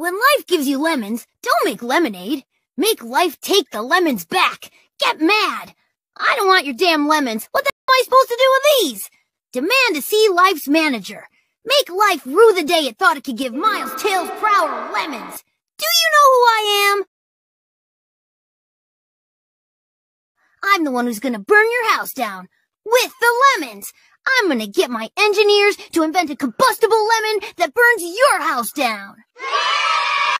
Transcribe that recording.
When life gives you lemons, don't make lemonade. Make life take the lemons back. Get mad. I don't want your damn lemons. What the am I supposed to do with these? Demand to see life's manager. Make life rue the day it thought it could give Miles Tails Prower lemons. Do you know who I am? I'm the one who's gonna burn your house down. With the lemons! I'm gonna get my engineers to invent a combustible lemon that burns your house down!